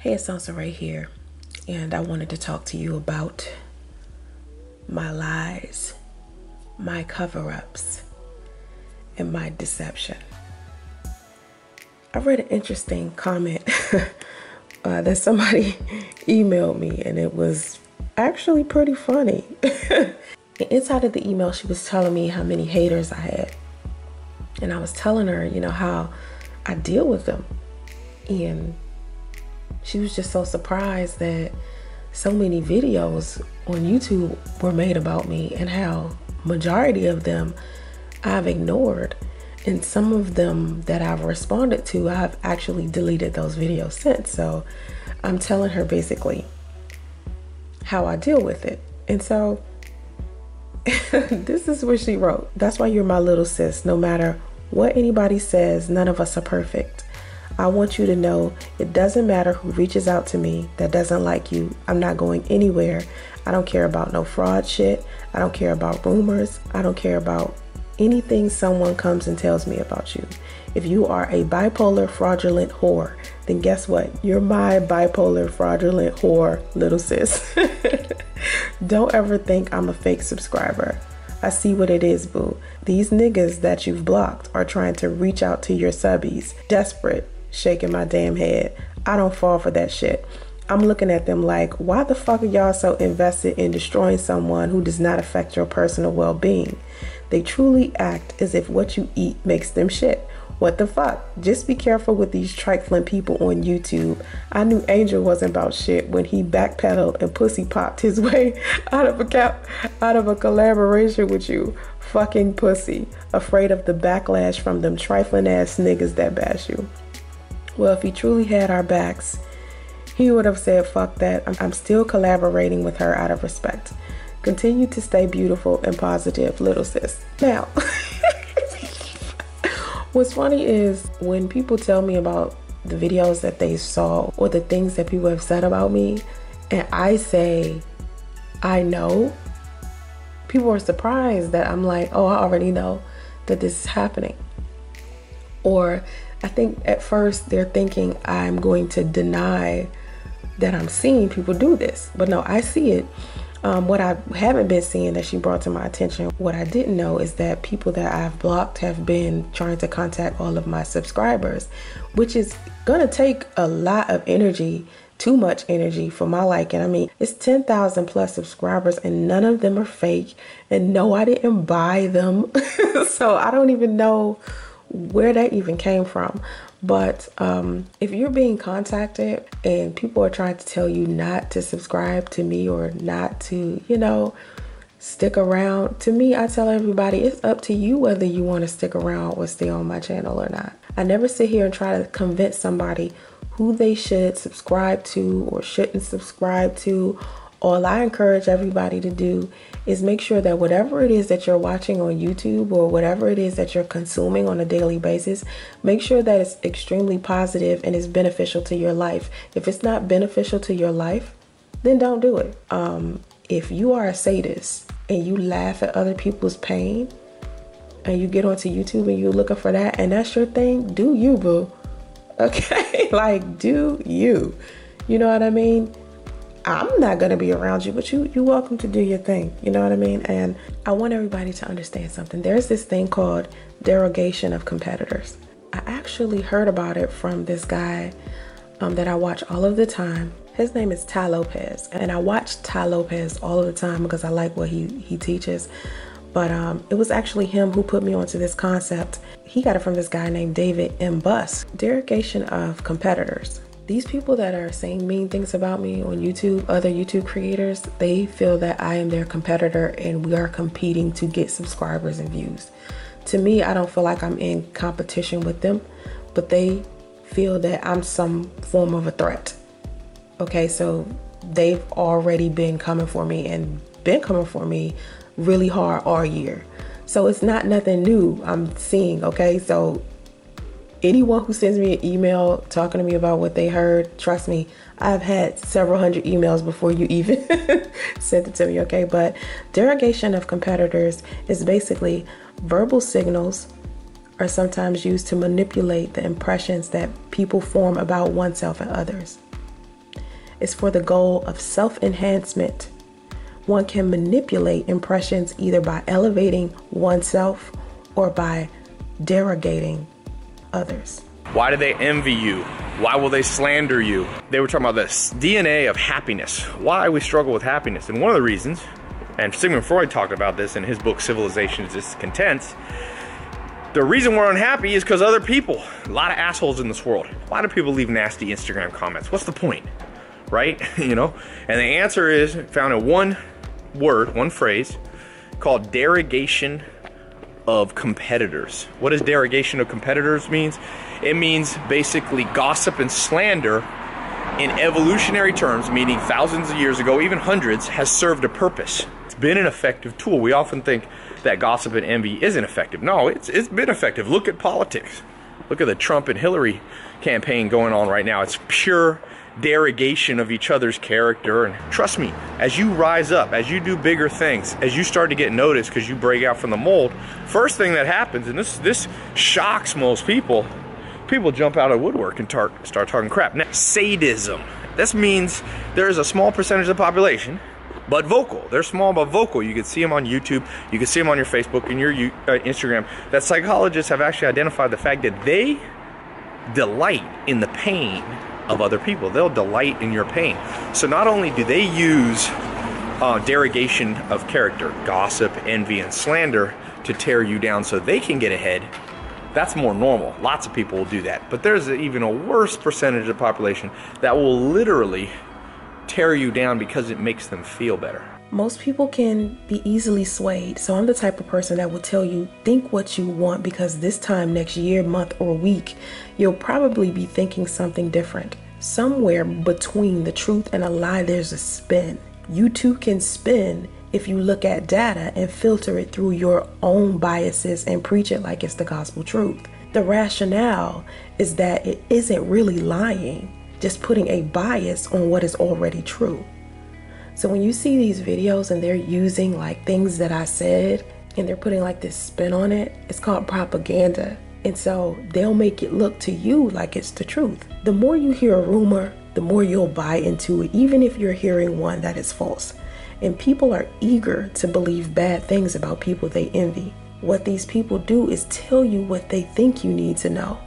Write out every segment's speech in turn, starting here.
Hey, it's Soncerae here, and I wanted to talk to you about my lies, my cover ups, and my deception. I read an interesting comment uh, that somebody emailed me, and it was actually pretty funny. Inside of the email, she was telling me how many haters I had. And I was telling her, you know, how I deal with them. And she was just so surprised that so many videos on YouTube were made about me and how majority of them I've ignored. And some of them that I've responded to I've actually deleted those videos since. So I'm telling her basically how I deal with it. And so this is what she wrote. That's why you're my little sis. No matter what anybody says none of us are perfect I want you to know it doesn't matter who reaches out to me that doesn't like you. I'm not going anywhere. I don't care about no fraud shit. I don't care about rumors. I don't care about anything someone comes and tells me about you. If you are a bipolar fraudulent whore, then guess what? You're my bipolar fraudulent whore, little sis. don't ever think I'm a fake subscriber. I see what it is, boo. These niggas that you've blocked are trying to reach out to your subbies, desperate shaking my damn head. I don't fall for that shit. I'm looking at them like, why the fuck are y'all so invested in destroying someone who does not affect your personal well being? They truly act as if what you eat makes them shit. What the fuck? Just be careful with these trifling people on YouTube. I knew Angel wasn't about shit when he backpedaled and pussy popped his way out of a cap out of a collaboration with you. Fucking pussy. Afraid of the backlash from them trifling ass niggas that bash you. Well, if he truly had our backs, he would have said, fuck that. I'm still collaborating with her out of respect. Continue to stay beautiful and positive, little sis. Now, what's funny is when people tell me about the videos that they saw or the things that people have said about me, and I say, I know, people are surprised that I'm like, oh, I already know that this is happening. Or I think at first they're thinking I'm going to deny that I'm seeing people do this. But no, I see it. Um, what I haven't been seeing that she brought to my attention, what I didn't know is that people that I've blocked have been trying to contact all of my subscribers, which is gonna take a lot of energy, too much energy for my liking. I mean, it's 10,000 plus subscribers and none of them are fake. And no, I didn't buy them. so I don't even know where that even came from. But um, if you're being contacted and people are trying to tell you not to subscribe to me or not to, you know, stick around, to me, I tell everybody it's up to you whether you want to stick around or stay on my channel or not. I never sit here and try to convince somebody who they should subscribe to or shouldn't subscribe to all I encourage everybody to do is make sure that whatever it is that you're watching on YouTube or whatever it is that you're consuming on a daily basis, make sure that it's extremely positive and is beneficial to your life. If it's not beneficial to your life, then don't do it. Um, if you are a sadist and you laugh at other people's pain and you get onto YouTube and you're looking for that and that's your thing, do you, boo. Okay? like, do you. You know what I mean? I'm not gonna be around you, but you you're welcome to do your thing. You know what I mean? And I want everybody to understand something. There's this thing called derogation of competitors. I actually heard about it from this guy um, that I watch all of the time. His name is Tai Lopez, and I watch Tai Lopez all of the time because I like what he he teaches. But um, it was actually him who put me onto this concept. He got it from this guy named David M. Buss. Derogation of competitors these people that are saying mean things about me on YouTube, other YouTube creators, they feel that I am their competitor and we are competing to get subscribers and views. To me, I don't feel like I'm in competition with them, but they feel that I'm some form of a threat. Okay, so they've already been coming for me and been coming for me really hard all year. So it's not nothing new I'm seeing, okay? So anyone who sends me an email talking to me about what they heard, trust me, I've had several hundred emails before you even sent it to me, okay? But derogation of competitors is basically verbal signals are sometimes used to manipulate the impressions that people form about oneself and others. It's for the goal of self enhancement. One can manipulate impressions either by elevating oneself or by derogating others. Why do they envy you? Why will they slander you? They were talking about this DNA of happiness. Why we struggle with happiness. And one of the reasons, and Sigmund Freud talked about this in his book Civilization is Discontent, the reason we're unhappy is because other people, a lot of assholes in this world. Why do people leave nasty Instagram comments? What's the point? Right? you know? And the answer is found in one word, one phrase called derogation of competitors. What does derogation of competitors means? It means basically gossip and slander in evolutionary terms, meaning thousands of years ago, even hundreds, has served a purpose. It's been an effective tool. We often think that gossip and envy isn't effective. No, it's it's been effective. Look at politics. Look at the Trump and Hillary campaign going on right now. It's pure derogation of each other's character. And trust me, as you rise up, as you do bigger things, as you start to get noticed because you break out from the mold, first thing that happens, and this this shocks most people, people jump out of woodwork and tar- start talking crap. Now, sadism. This means there is a small percentage of the population, but vocal. They're small but vocal. You can see them on YouTube. You can see them on your Facebook and your uh, Instagram. That psychologists have actually identified the fact that they delight in the pain of other people. They'll delight in your pain. So not only do they use uh, derogation of character, gossip, envy, and slander to tear you down so they can get ahead, that's more normal. Lots of people will do that. But there's even a worse percentage of the population that will literally tear you down because it makes them feel better. Most people can be easily swayed, so I'm the type of person that will tell you think what you want because this time next year, month, or week, you'll probably be thinking something different. Somewhere between the truth and a lie, there's a spin. You too can spin if you look at data and filter it through your own biases and preach it like it's the gospel truth. The rationale is that it isn't really lying, just putting a bias on what is already true. So when you see these videos and they're using like things that I said and they're putting like this spin on it, it's called propaganda. And so they'll make it look to you like it's the truth. The more you hear a rumor, the more you'll buy into it, even if you're hearing one that is false. And people are eager to believe bad things about people they envy. What these people do is tell you what they think you need to know.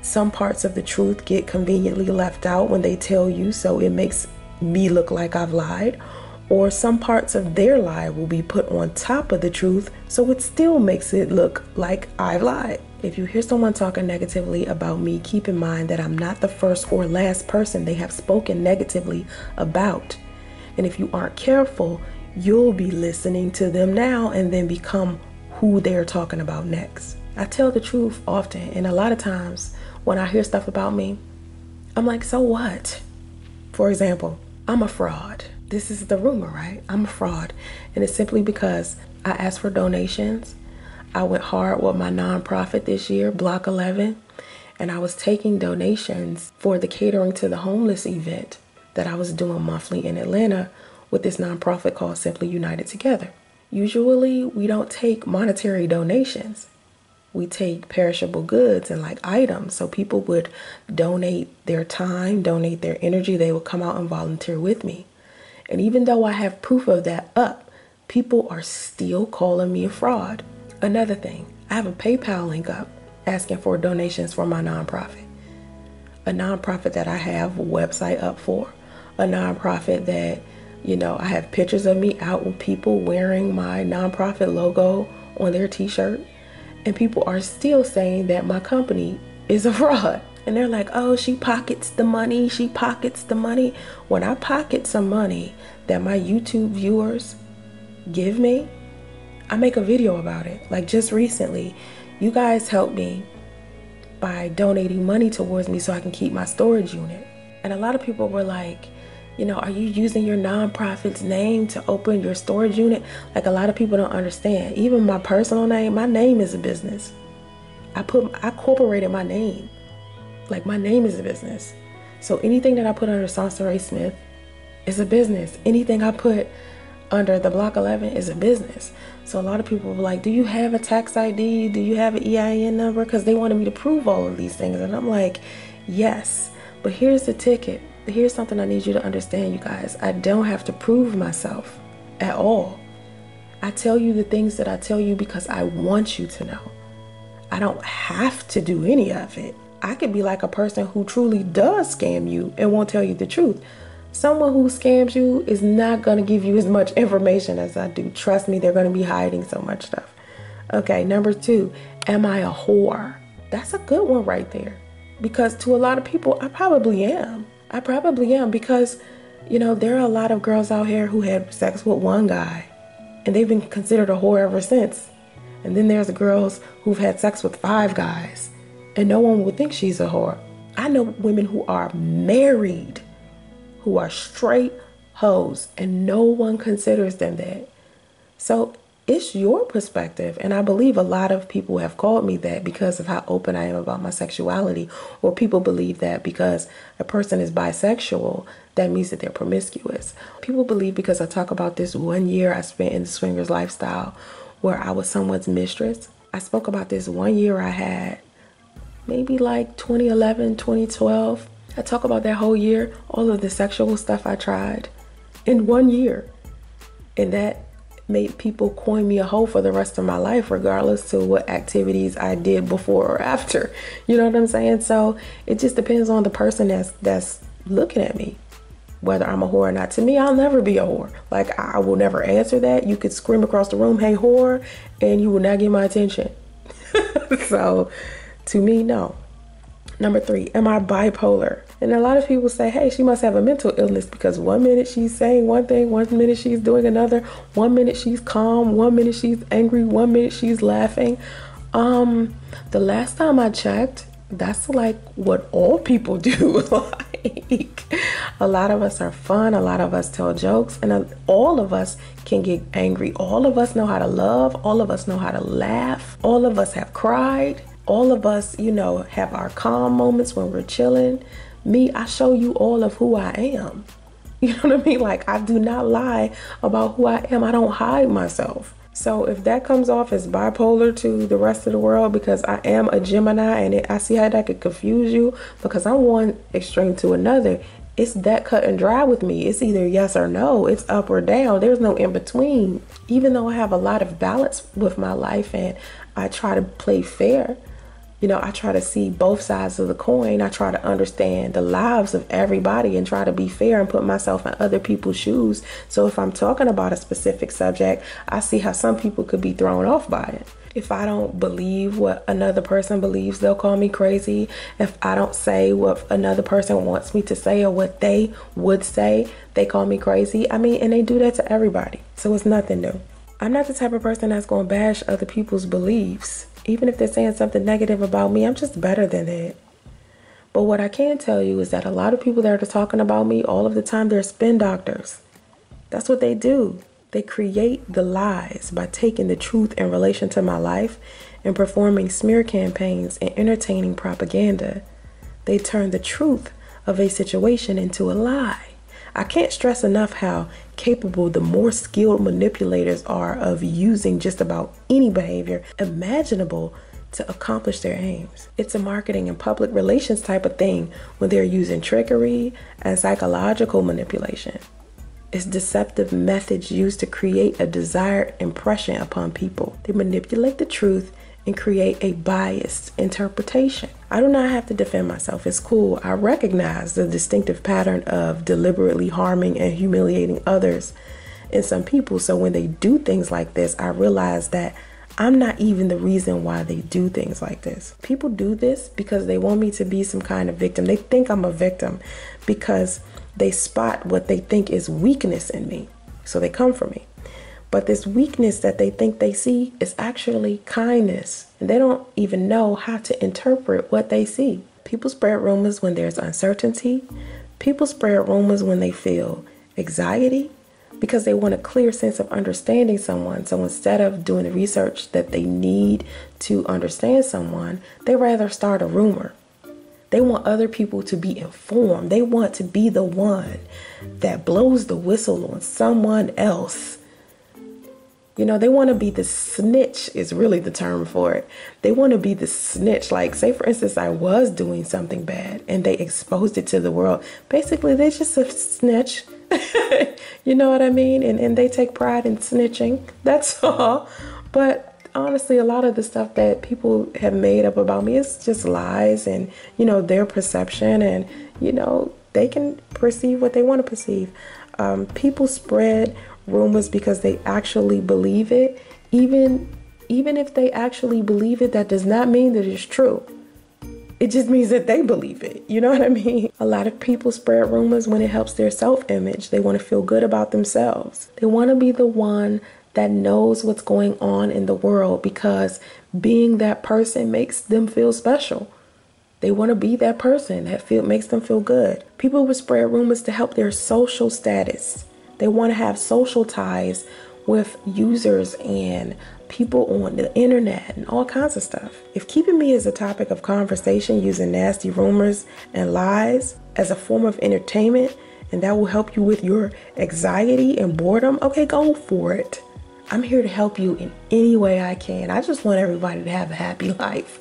Some parts of the truth get conveniently left out when they tell you, so it makes me look like I've lied, or some parts of their lie will be put on top of the truth so it still makes it look like I've lied. If you hear someone talking negatively about me, keep in mind that I'm not the first or last person they have spoken negatively about. And if you aren't careful, you'll be listening to them now and then become who they're talking about next. I tell the truth often, and a lot of times when I hear stuff about me, I'm like, so what? For example, I'm a fraud. This is the rumor, right? I'm a fraud. And it's simply because I asked for donations. I went hard with my nonprofit this year, Block 11, and I was taking donations for the catering to the homeless event that I was doing monthly in Atlanta with this nonprofit called Simply United Together. Usually, we don't take monetary donations we take perishable goods and like items. So people would donate their time, donate their energy. They would come out and volunteer with me. And even though I have proof of that up, people are still calling me a fraud. Another thing, I have a PayPal link up asking for donations for my nonprofit. A nonprofit that I have a website up for. A nonprofit that, you know, I have pictures of me out with people wearing my nonprofit logo on their t shirt and people are still saying that my company is a fraud. And they're like, oh, she pockets the money, she pockets the money. When I pocket some money that my YouTube viewers give me, I make a video about it. Like just recently, you guys helped me by donating money towards me so I can keep my storage unit. And a lot of people were like, you know, are you using your nonprofit's name to open your storage unit? Like a lot of people don't understand. Even my personal name, my name is a business. I put I incorporated my name. Like my name is a business. So anything that I put under Soncerae Smith is a business. Anything I put under the block 11 is a business. So a lot of people were like, "Do you have a tax ID? Do you have an EIN number?" Cuz they wanted me to prove all of these things. And I'm like, "Yes." But here's the ticket here's something I need you to understand, you guys. I don't have to prove myself at all. I tell you the things that I tell you because I want you to know. I don't have to do any of it. I could be like a person who truly does scam you and won't tell you the truth. Someone who scams you is not going to give you as much information as I do. Trust me, they're going to be hiding so much stuff. Okay, number two, am I a whore? That's a good one right there. Because to a lot of people, I probably am. I probably am because, you know, there are a lot of girls out here who had sex with one guy and they've been considered a whore ever since. And then there's girls who've had sex with five guys and no one would think she's a whore. I know women who are married who are straight hoes and no one considers them that. So it's your perspective. And I believe a lot of people have called me that because of how open I am about my sexuality. Or people believe that because a person is bisexual, that means that they're promiscuous. People believe because I talk about this one year I spent in the swingers lifestyle where I was someone's mistress. I spoke about this one year I had, maybe like 2011, 2012. I talk about that whole year, all of the sexual stuff I tried in one year. And that made people coin me a hoe for the rest of my life, regardless to what activities I did before or after. You know what I'm saying? So it just depends on the person that's that's looking at me, whether I'm a whore or not. To me, I'll never be a whore. Like I will never answer that. You could scream across the room, "Hey, whore," and you will not get my attention. so, to me, no. Number three, am I bipolar? And a lot of people say, hey, she must have a mental illness because one minute she's saying one thing, one minute she's doing another, one minute she's calm, one minute she's angry, one minute she's laughing. Um, the last time I checked, that's like what all people do. like, a lot of us are fun, a lot of us tell jokes, and all of us can get angry. All of us know how to love, all of us know how to laugh, all of us have cried all of us, you know, have our calm moments when we're chilling. Me, I show you all of who I am. You know what I mean? Like, I do not lie about who I am, I don't hide myself. So, if that comes off as bipolar to the rest of the world because I am a Gemini and it, I see how that could confuse you because I'm one extreme to another, it's that cut and dry with me. It's either yes or no, it's up or down. There's no in between. Even though I have a lot of balance with my life and I try to play fair, you know, I try to see both sides of the coin. I try to understand the lives of everybody and try to be fair and put myself in other people's shoes. So if I'm talking about a specific subject, I see how some people could be thrown off by it. If I don't believe what another person believes, they'll call me crazy. If I don't say what another person wants me to say or what they would say, they call me crazy. I mean, and they do that to everybody. So it's nothing new. I'm not the type of person that's going to bash other people's beliefs. Even if they're saying something negative about me, I'm just better than that. But what I can tell you is that a lot of people that are talking about me all of the time, they're spin doctors. That's what they do. They create the lies by taking the truth in relation to my life and performing smear campaigns and entertaining propaganda. They turn the truth of a situation into a lie. I can't stress enough how capable the more skilled manipulators are of using just about any behavior imaginable to accomplish their aims. It's a marketing and public relations type of thing when they're using trickery and psychological manipulation. It's deceptive methods used to create a desired impression upon people. They manipulate the truth and create a biased interpretation. I do not have to defend myself. It's cool. I recognize the distinctive pattern of deliberately harming and humiliating others in some people. So when they do things like this, I realize that I'm not even the reason why they do things like this. People do this because they want me to be some kind of victim. They think I'm a victim because they spot what they think is weakness in me. So they come for me. But this weakness that they think they see is actually kindness. And they don't even know how to interpret what they see. People spread rumors when there's uncertainty. People spread rumors when they feel anxiety because they want a clear sense of understanding someone. So instead of doing the research that they need to understand someone, they rather start a rumor. They want other people to be informed. They want to be the one that blows the whistle on someone else You know, they want to be the snitch, is really the term for it. They want to be the snitch. Like, say, for instance, I was doing something bad and they exposed it to the world. Basically, they're just a snitch. you know what I mean? And, and they take pride in snitching. That's all. But honestly, a lot of the stuff that people have made up about me is just lies and, you know, their perception. And, you know, they can perceive what they want to perceive. Um, people spread rumors because they actually believe it. Even even if they actually believe it, that does not mean that it's true. It just means that they believe it. You know what I mean? A lot of people spread rumors when it helps their self image. They want to feel good about themselves. They want to be the one that knows what's going on in the world because being that person makes them feel special. They want to be that person that feel makes them feel good. People would spread rumors to help their social status. They want to have social ties with users and people on the internet and all kinds of stuff. If keeping me as a topic of conversation using nasty rumors and lies as a form of entertainment and that will help you with your anxiety and boredom, okay, go for it. I'm here to help you in any way I can. I just want everybody to have a happy life.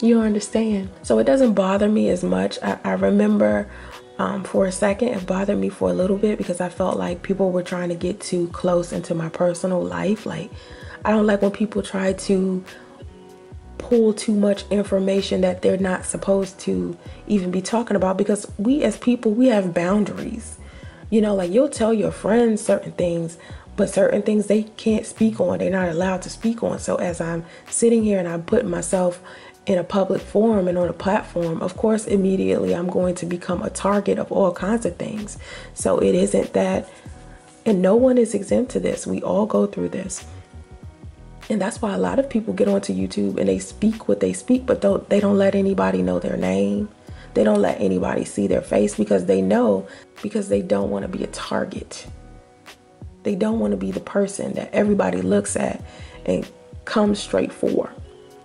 You understand? So it doesn't bother me as much. I, I remember um, for a second. It bothered me for a little bit because I felt like people were trying to get too close into my personal life. Like, I don't like when people try to pull too much information that they're not supposed to even be talking about because we as people, we have boundaries. You know, like you'll tell your friends certain things, but certain things they can't speak on, they're not allowed to speak on. So as I'm sitting here and I'm putting myself in a public forum and on a platform, of course, immediately I'm going to become a target of all kinds of things. So it isn't that, and no one is exempt to this. We all go through this. And that's why a lot of people get onto YouTube and they speak what they speak, but don't, they don't let anybody know their name. They don't let anybody see their face because they know, because they don't want to be a target. They don't want to be the person that everybody looks at and comes straight for.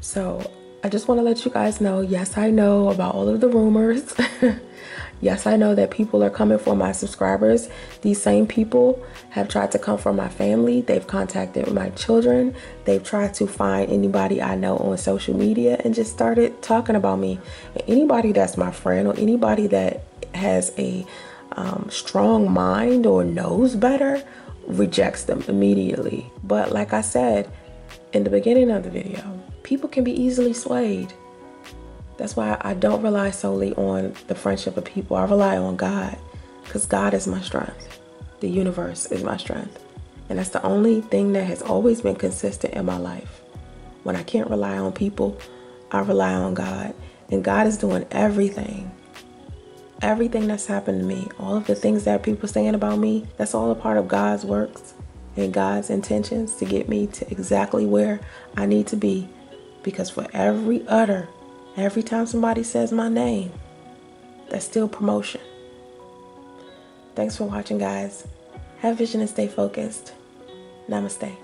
So I just want to let you guys know yes, I know about all of the rumors. yes, I know that people are coming for my subscribers. These same people have tried to come for my family. They've contacted my children. They've tried to find anybody I know on social media and just started talking about me. Anybody that's my friend or anybody that has a um, strong mind or knows better rejects them immediately. But like I said in the beginning of the video, people can be easily swayed. That's why I don't rely solely on the friendship of people. I rely on God because God is my strength. The universe is my strength. And that's the only thing that has always been consistent in my life. When I can't rely on people, I rely on God. And God is doing everything. Everything that's happened to me, all of the things that people saying about me, that's all a part of God's works and God's intentions to get me to exactly where I need to be because for every utter, every time somebody says my name, that's still promotion. Thanks for watching, guys. Have vision and stay focused. Namaste.